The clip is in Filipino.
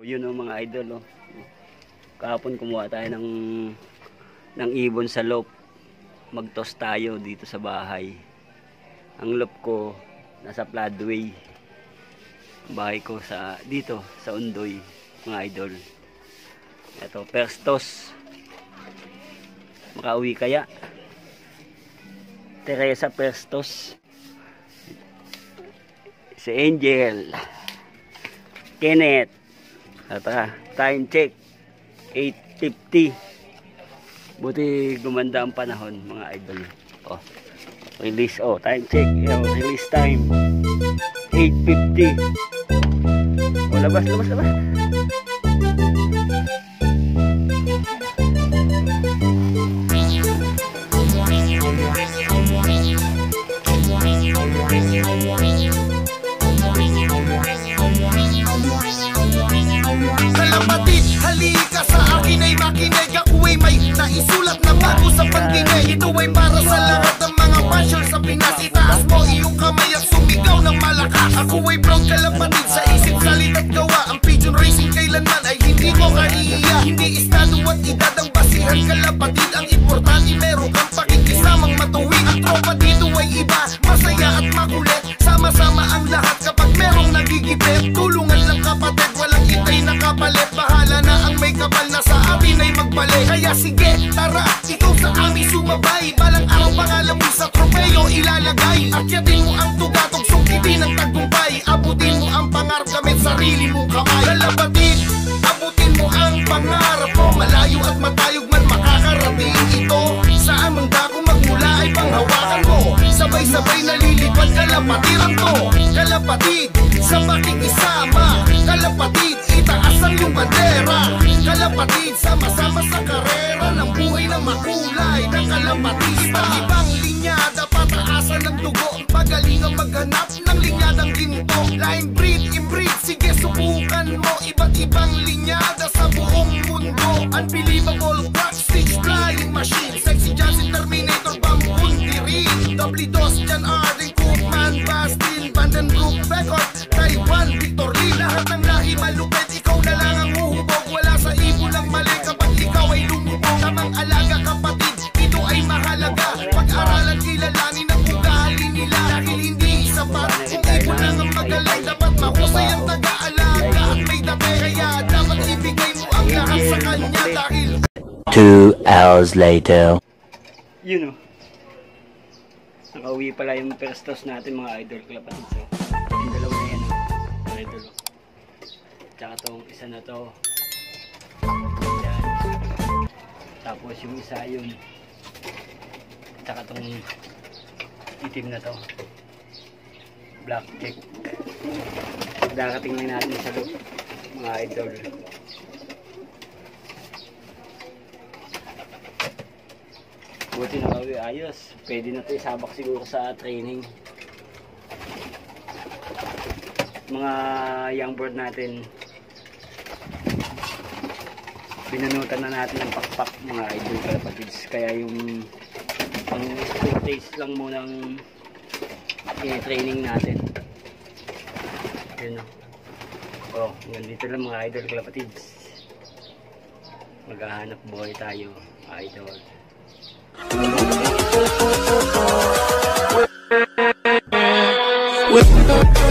O, Yun o mga idol oh. Kahapon kumuha tayo ng ng ibon sa loop. Magtos tayo dito sa bahay. Ang loop ko nasa floodway. Bahay ko sa dito sa Undoy, mga idol. Ito, first toss. Makauwi kaya? Teresa Prestos. Si Angel. Kenneth. Tara, time check. 8.50. Buti gumanda ang panahon, mga idol. Oh, release. Oh, time check. Oh, release time. 8.50. Oh, labas, labas, labas. Itaas mo iyong kamay at sumigaw ng malakas Ako ay proud kalapatid sa isip, salit at gawa. Ang pigeon racing kailanman ay hindi mo kaiiya. Hindi estado at edad ang basihan kalapatid. Ang importante meron kang pakikisamang matuwid Ang tropa dito ay iba, masaya at makulit. Sama-sama ang lahat kapag merong nagigipit. Tulungan lang kapatid, walang itay nakapalit. Bahala na ang may kapal na sa amin ay magbalik Kaya sige, tara, ikaw sa amin sumabay. Balang araw pangalan mo sa tropeyo ilalagay. Akyatin mo ang tugatog, sungkitin ang tagumpay. Abutin mo ang pangarap gamit sarili mong kamay. Lalabatid, abutin mo ang pangarap mo. Malayo at matayog man makakarating ito. Sa amang dako magmula ay panghawakan mo. Sabay-sabay nalilipad kalapatiran to. Kalapatid, sa pakikisama Kalapatid, iyong bandera Kalapatid, sama-sama sa karera Ng buhay na makulay ng kalapatid Iba-ibang linyada, pataasan ng dugo Pagaling ang maghanap ng linyadang ginto. Line breed, inbreed, sige subukan mo. Iba't ibang linyada sa buong mundo. Unbelievable crack, stage flying machine. Sexy Johnson, Terminator, Bambun, Tirin Doubly Dos, Jan Arden, Koopman, Bastin, Vandenbroek, Becot Taiwan, Victor Lee. Lahat ng lahi malupit, magaling Dapat mahusay ang taga-alaga at may dati Kaya dapat ibigay mo ang lahat sa kanya Dahil Two hours later. Yun o. Nakauwi pala yung first natin mga idol ko lapatid. So, yung dalawa na yan o. Mga idol o. Tsaka tong isa na to. Yan. Tapos yung isa yun. Tsaka tong itim na to. Black check. Darating lang natin sa loop. Mga idol. Buti na kami ayos. Pwede na ito isabak siguro sa training. Mga young bird natin. Binanutan na natin ng pakpak mga idol kalapatids. Kaya yung school days lang muna ang training natin. Yun o. Oh, hanggang dito lang mga idol kalapatids. Maghahanap buhay tayo, idol. with